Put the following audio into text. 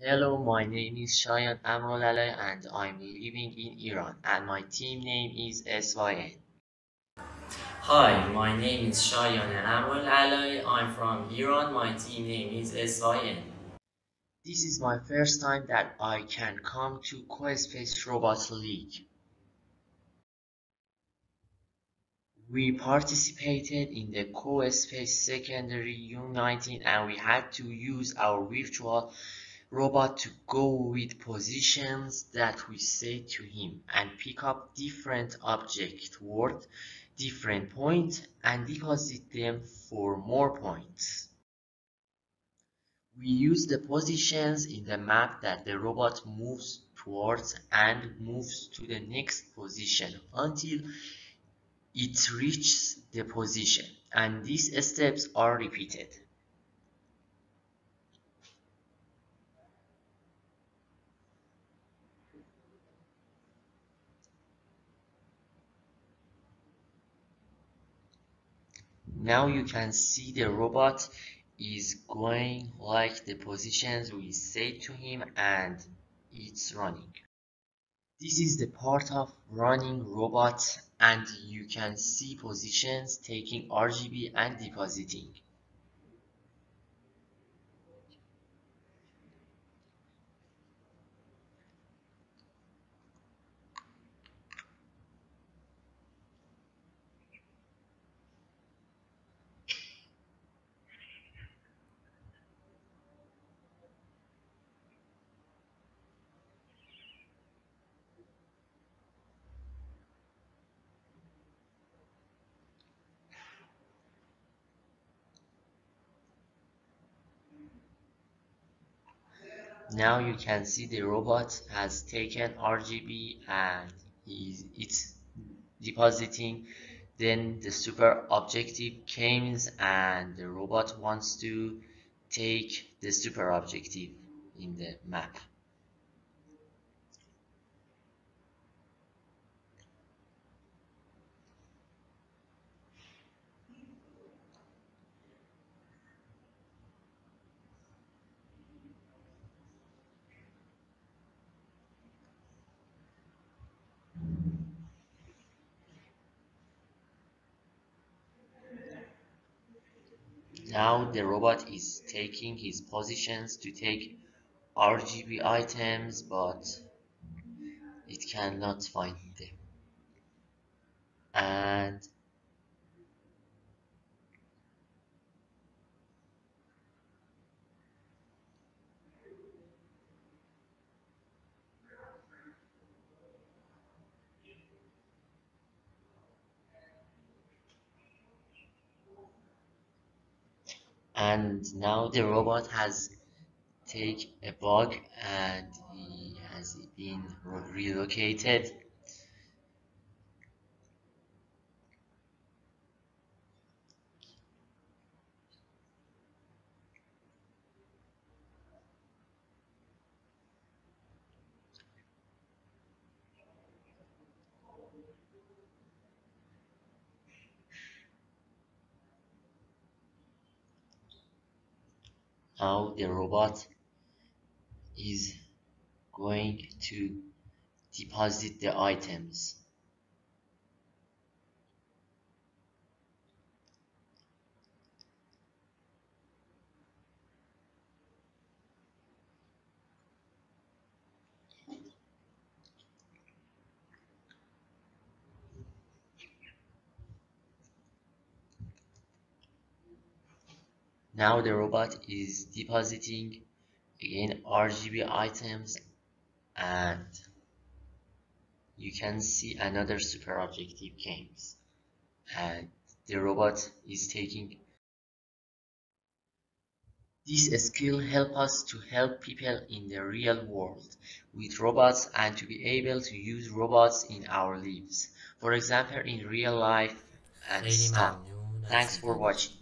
Hello, my name is Shayan Amrolalai and I'm living in Iran and my team name is SYN. Hi, my name is Shayan Amrolalai. I'm from Iran. My team name is SYN. This is my first time that I can come to CoSpace Robot League. We participated in the CoSpace Secondary U19 and we had to use our virtual robot to go with positions that we say to him and pick up different objects worth different points and deposit them for more points. We use the positions in the map that the robot moves towards and moves to the next position until it reaches the position and these steps are repeated. Now you can see the robot is going like the positions we say to him and it's running. This is the part of running robot and you can see positions taking RGB and depositing. Now you can see the robot has taken RGB and it's depositing then the super objective comes and the robot wants to take the super objective in the map. Now the robot is taking his positions to take RGB items but it cannot find them. And and now the robot has take a bug and he has been relocated Now the robot is going to deposit the items. Now the robot is depositing again RGB items and you can see another super objective games. And the robot is taking this skill help us to help people in the real world with robots and to be able to use robots in our lives. For example in real life and stuff. thanks for watching